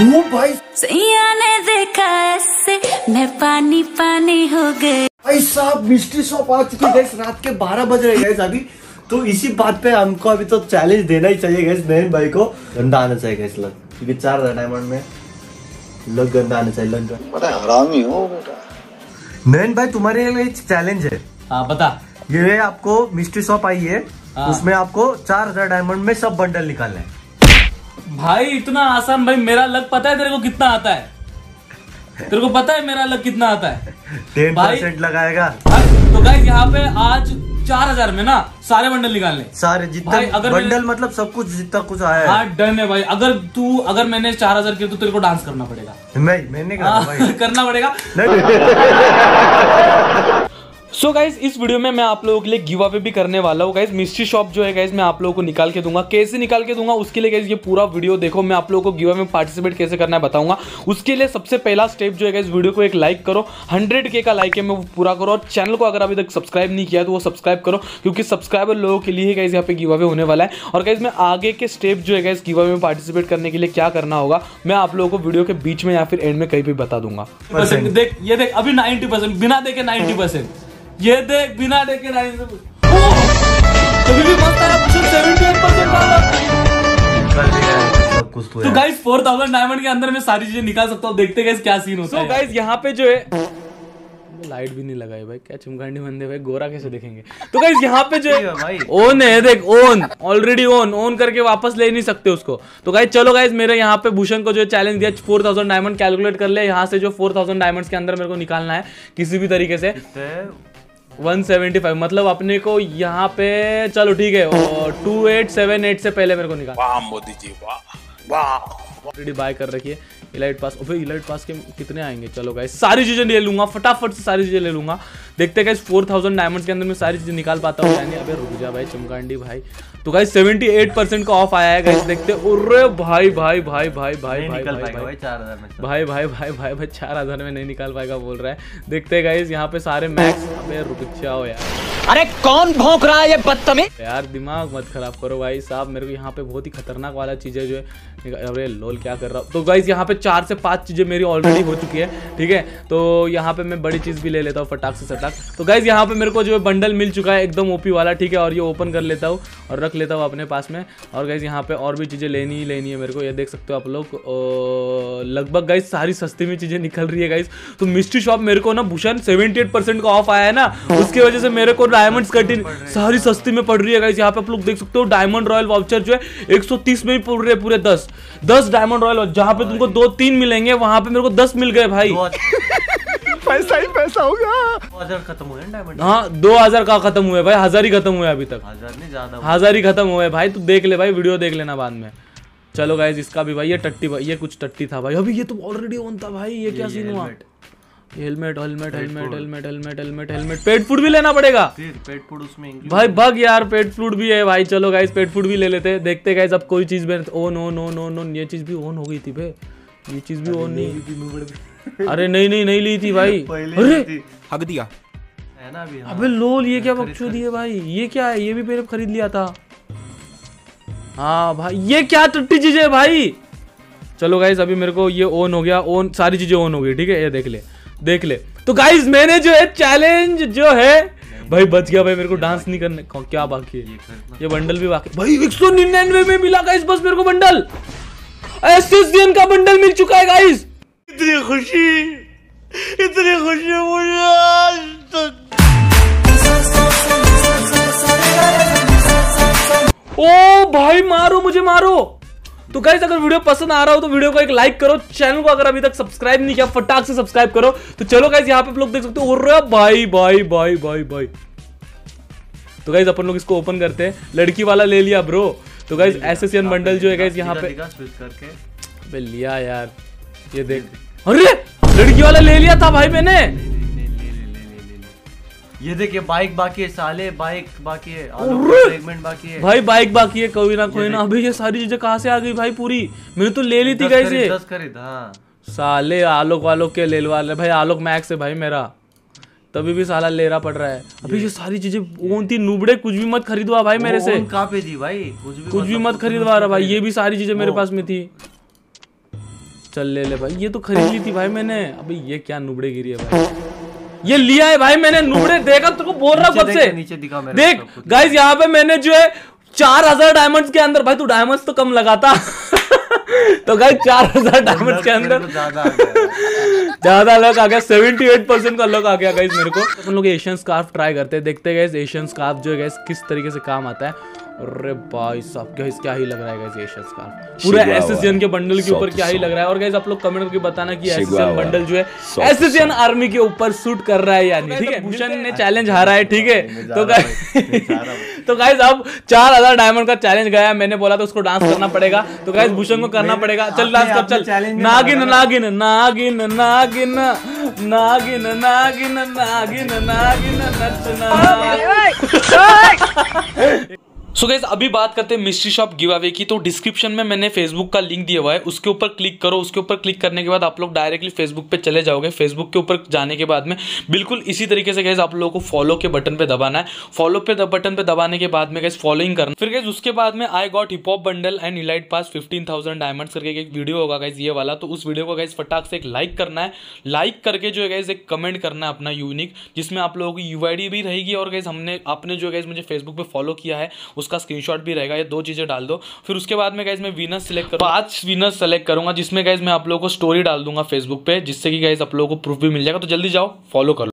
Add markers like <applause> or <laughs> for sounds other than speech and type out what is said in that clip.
ओ भाई। सैया ने देखा ऐसे मैं पानी पानी हो गई। भाई साहब मिस्ट्री शॉप आ चुकी है रात के 12 बज रहे गए अभी। तो इसी बात पे हमको अभी तो चैलेंज देना ही चाहिए गैस नयन भाई को। गंदा आना चाहिए गैस लग। क्योंकि चार हज़ार डायमंड में लग गंदा आना चाहिए लग बड़ा हरामी हो बेटा। नयन भाई तुम्हारे लिए चैलेंज है। हाँ बता। ये आपको मिस्ट्री शॉप आई है हाँ। उसमें आपको चार हज़ार डायमंड में सब बंडल निकालना है। भाई इतना आसान भाई मेरा लग पता है तेरे को कितना आता है। तेरे को पता है मेरा लग कितना आता है। टेन भाई- परसेंट लगाएगा। तो गाइस यहाँ पे आज चार हज़ार में ना सारे बंडल निकालने। सारे जितना भाई, अगर बंडल मतलब सब कुछ जितना कुछ आया है। हाँ डन है भाई। अगर तू अगर मैंने चार हज़ार किया तो तेरे को डांस करना पड़ेगा। नहीं मैंने कहा हाँ, <laughs> करना पड़ेगा। नहीं। <laughs> सो so गाइज़ इस वीडियो में मैं आप लोगों के लिए गिव अवे भी करने वाला हूँ। गाइज़ मिस्ट्री शॉप जो है गाइज़ मैं आप लोगों को निकाल के दूँगा। कैसे निकाल के दूँगा उसके लिए गाइज़ ये पूरा वीडियो देखो। मैं आप लोगों को गिव अवे में पार्टिसिपेट कैसे करना है बताऊँगा। उसके लिए सबसे पहला स्टेप जो है गाइज़ वीडियो को एक लाइक करो। हंड्रेड के का लाइक है मैं वो पूरा करो। और चैनल को अगर अभी तक सब्सक्राइब नहीं किया तो वो सब्सक्राइब करो। क्योंकि सब्सक्राइबर लोगों के लिए ही गाइज़ यहाँ पे गिव अवे होने वाला है। और गाइज़ मैं आगे के स्टेप जो है गाइज़ गिव अवे में पार्टिसिपेट करने के लिए क्या करना होगा मैं आप लोगों को वीडियो के बीच में या फिर एंड में कहीं भी बता दूँगा। देख ये देख अभी 90 परसेंट बिना देखे 90 परसेंट ये देख बिना देखे 90 कभी भी मस्त है कुछ 78 परसेंट कर दिया है सब कुछ तो तो। गाइस 4000 डायमंड के अंदर मैं सारी चीज़ें निकाल सकता हूँ देखते गाइस क्या सीन होता है तो गाइस यहाँ पे जो है लाइट भी नहीं लगाई भाई क्या चुमकांडी बंदे भाई गोरा कैसे देखेंगे? तो गाइस यहाँ पे जो है है <laughs> भाई। ओन है देख ओन ऑलरेडी ओन ओन करके वापस ले नहीं सकते उसको। तो गाइस चलो गाइस मेरे यहाँ पे भूषण को जो चैलेंज दिया 4000 डायमंड कैलकुलेट कर ले यहाँ से जो 4000 डायमंड्स के अंदर मेरे को निकालना है किसी भी तरीके से। 175 मतलब अपने को यहाँ पे चलो ठीक है टू एट सेवन एट से पहले मेरे को निकाल। वाह मोदी जी वाह वाह। बाय कर रखी है। इलाइट पास अबे इलाइट पास के कितने आएँगे? चलो गाइस सारी चीज़ें ले लूँगा फटाफट से सारी चीज़ें ले लूँगा। देखते गाइस 4000 डायमंड्स के अंदर मैं सारी चीज़ें निकाल पाता हूँ। यानी अबे रुक जा भाई चमकांडी भाई। तो गाइस 78 परसेंट का ऑफ़ आया है गाइस देखते अरे भाई भाई भाई भाई भाई भाई भाई भाई। भाई चार हज़ार में भाई भाई भाई भाई भाई चार हज़ार में नहीं निकाल पाएगा बोल रहा है। देखते गाइस यहाँ पे सारे मैक्स अबे रुक जाओ यार। अरे कौन भौंक रहा है ये बदतमीज? यार दिमाग मत खराब करो भाई साहब मेरे को यहाँ पे बहुत ही खतरनाक वाला चीज़ है जो है। अरे लोल क्या कर रहा हूँ? तो गाइज़ यहाँ पे चार से पाँच चीज़ें मेरी ऑलरेडी हो। चुकी है ठीक है? तो यहाँ पे मैं बड़ी चीज़ भी ले लेता हूँ फटाक से सटाक। तो गाइज़ यहाँ पे मेरे को जो है बंडल मिल चुका है एकदम ओपी वाला ठीक है? और ये ओपन कर लेता हूँ और रख लेता हूँ अपने पास में। और गाइज़ यहाँ पे और भी चीज़ें लेनी ही लेनी है मेरे को ये देख सकते हो आप लोग। लगभग गाइज़ सारी सस्ती में चीज़ें निकल रही है गाइज़ तो मिस्ट्री शॉप मेरे को ना भूषण सेवेंटी परसेंट का ऑफ़ आया है ना उसकी वजह से मेरे को डायमंड्स कटिंग सारी सस्ती में पड़ रही है गाइज़ यहाँ पे आप लोग देख सकते हो डायमंड रॉयल वाउचर जो है एक में ही पड़ रहे हैं पूरे 10 10 डायमंड रॉयल जहाँ पे तुमको दो तीन मिलेंगे वहाँ पे मेरे को 10 मिल गए भाई। पैसा ही पैसा हो गया। हज़ार खत्म हुए डायमंड हाँ दो हज़ार का खत्म हुए भाई हज़ार ही खत्म हुए अभी तक। हज़ार नहीं ज़्यादा हज़ार ही खत्म हुए भाई तू देख ले भाई वीडियो देख लेना बाद में। चलो गाइज़ इसका भी भाई ये टट्टी भाई ये कुछ टट्टी था भाई। अभी ये तो ऑलरेडी ऑन था भाई ये क्या सीन हुआ? Helmet helmet helmet helmet helmet helmet helmet pet food भी लेना पड़ेगा? पेट फ़ूड उसमें भाई बग यार पेट फ़ूड भी है भाई। चलो गाइस पेट फ़ूड भी ले लेते हैं। देखते गाइस अब कोई चीज़ में on on on on on ये चीज़ भी ऑन हो गई थी बे। ये चीज़ भी ऑन नहीं अरे नहीं नहीं नहीं ली थी भाई। अरे! हक दिया। है ना अभी हाँ। अबे लोल ये क्या बकचोदी है भाई? ये क्या है? ये भी मैंने खरीद लिया था। हाँ भाई ये क्या टट्टी चीज़ है भाई? चलो गाइस अभी मेरे को ये ऑन हो गया। ऑन सारी चीज़ें ऑन हो गई ठीक है? ये देख ले देख ले। तो गाइस मैंने जो है चैलेंज जो है भाई बच गया भाई मेरे को डांस नहीं करने क्या बाकी है? ये बंडल भी बाकी भाई एक सौ निन्यानवे में मिला गाइस बस मेरे को बंडल एसएसडीएन का बंडल मिल चुका है गाइस इतनी खुशी इतनी खुशी मुझे आज तक। ओ भाई मारो मुझे मारो। तो गाइस अगर वीडियो पसंद आ रहा हो तो वीडियो को एक लाइक करो। चैनल को अगर अभी तक सब्सक्राइब नहीं किया फटाक से सब्सक्राइब करो। तो चलो गाइस यहाँ पे आप लोग देख सकते हो अरे भाई भाई भाई भाई भाई तो गाइस अपन लोग इसको ओपन करते हैं। लड़की वाला ले लिया ब्रो तो गाइस एसएसएन बंडल जो है गाइस यहाँ पे लिया यार ये देख। अरे लड़की वाला ले लिया था भाई मैंने। ले, ले, ले, ले, ले, ले, ले। ये देखिए बाइक बाकी है साले बाइक बाकी है! सेगमेंट बाकी है। भाई बाइक बाकी है कोई ना कोई ना। अभी ये सारी चीज़ें कहाँ से आ गई भाई पूरी? मैंने तो ले ली थी गाइस ये। हाँ। साले आलोक वालोक के ले वाले भाई आलोक मैक्स है भाई मेरा। तभी भी साला ले रहा पड़ रहा है। अभी ये सारी चीज़ें ओन थी? नुबड़े कुछ भी मत खरीदवा भाई मेरे से। कहाँ पे थी भाई? कुछ भी कुछ भी मतलब मत खरीदवा रहा भाई ये भी सारी चीज़ें मेरे पास में थी। चल ले ले भाई ये तो खरीद ली थी भाई मैंने। अबे ये क्या नुबड़े गिरी है भाई। ये लिया है भाई मैंने नुबड़े देखा तेरे को बोल रहा हूँ कब से नीचे दिखा मेरे देख। गाइस यहाँ पे मैंने जो है चार हज़ार डायमंड्स के अंदर भाई तू डायमंड्स तो कम लगाता। तो गाइस चार हज़ार डायमंड के अंदर ज़्यादा ज़्यादा आ गया। ज़्यादा एट आ गया। 78 परसेंट का लोग आ गया गाइस मेरे को। हम लोग एशियन स्कार्फ ट्राई करते हैं देखते हैं गाइस एशियन स्कार्फ जो है गाइस किस तरीके से काम आता है। अरे भाई साहब गाइस क्या ही लग रहा है गाइस एशियन स्कार्फ पूरा एसएसएन के बंडल के ऊपर क्या ही लग रहा है? और गाइस आप लोग कमेंट करके बताना कि एसएसएन बंडल जो है एसएसएन आर्मी के ऊपर सूट कर रहा है या नहीं? ठीक है? भूषण ने चैलेंज हारा है ठीक है? तो। <laughs> तो गाइस अब चार हज़ार डायमंड का चैलेंज गया मैंने बोला तो उसको डांस करना पड़ेगा। तो गाइस भूषण को करना पड़ेगा। चल डांस कर चल। नागिन। नागिन नागिन नागिन नागिन नागिन नागिन नागिन नचना। <laughs> सो गैस अभी बात करते हैं मिस्ट्री शॉप गिव अवे की। तो डिस्क्रिप्शन में मैंने फेसबुक का लिंक दिया हुआ है। उसके ऊपर क्लिक करो। उसके ऊपर क्लिक करने के बाद आप लोग डायरेक्टली फेसबुक पे चले जाओगे। फेसबुक के ऊपर जाने के बाद में बिल्कुल इसी तरीके से गैस आप लोगों को फॉलो के बटन पे दबाना है। फॉलो पे बटन पे दबाने के बाद में गैस फॉलोइंग करना। फिर गैस उसके बाद में I got hip hop bundle and elite pass fifteen thousand diamonds करके एक वीडियो होगा गैस ये वाला। तो उस वीडियो को गैस फटाक से एक लाइक करना है। लाइक करके जो है गैस एक कमेंट करना है अपना यूनिक जिसमें आप लोगों की यूआईडी भी रहेगी और गैस हमने, आपने जो गैस मुझे फेसबुक पे फॉलो किया है उसका स्क्रीनशॉट भी रहेगा, ये दो चीज़ें डाल दो। फिर उसके बाद में गाइज़ मैं विनर सेलेक्ट करूँ। पाँच विनर सेलेक्ट करूँगा, जिसमें गाइज़ मैं आप लोगों को स्टोरी डाल दूँगा फेसबुक पे, जिससे कि गाइज़ आप लोगों को प्रूफ भी मिल जाएगा। तो जल्दी जाओ फॉलो कर।